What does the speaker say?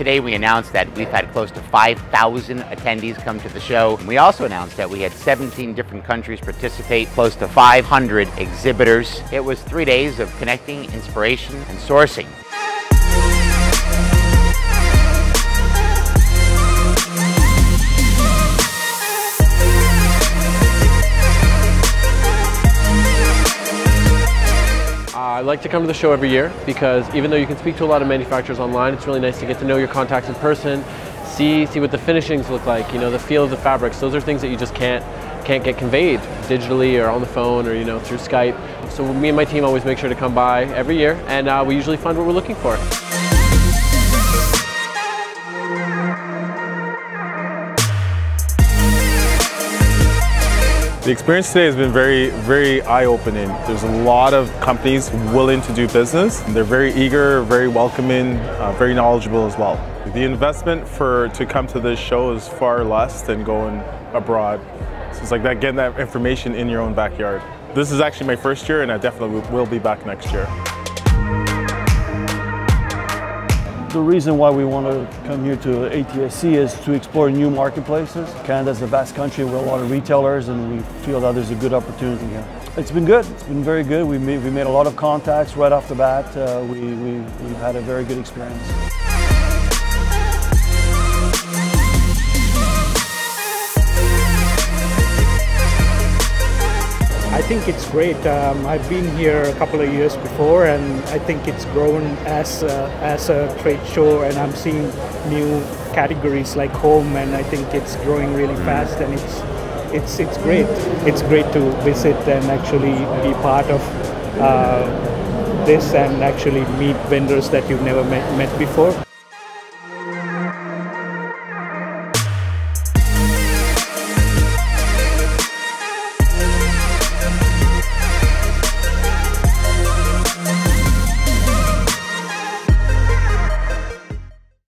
today we announced that we've had close to 5,000 attendees come to the show. And we also announced that we had 17 different countries participate, close to 500 exhibitors. It was three days of connecting, inspiration, and sourcing. I like to come to the show every year because even though you can speak to a lot of manufacturers online, it's really nice to get to know your contacts in person, see see what the finishings look like, you know, the feel of the fabrics. Those are things that you just can't can't get conveyed digitally or on the phone or you know through Skype. So me and my team always make sure to come by every year, and uh, we usually find what we're looking for. The experience today has been very, very eye-opening. There's a lot of companies willing to do business. They're very eager, very welcoming, uh, very knowledgeable as well. The investment for to come to this show is far less than going abroad. So it's like that, getting that information in your own backyard. This is actually my first year and I definitely will be back next year. The reason why we want to come here to ATSC is to explore new marketplaces. Canada's a vast country with a lot of retailers and we feel that there's a good opportunity here. It's been good, it's been very good. We made, we made a lot of contacts right off the bat. Uh, we, we, we've had a very good experience. I think it's great. Um, I've been here a couple of years before, and I think it's grown as a, as a trade show, and I'm seeing new categories like home, and I think it's growing really fast, and it's it's it's great. It's great to visit and actually be part of uh, this, and actually meet vendors that you've never met, met before.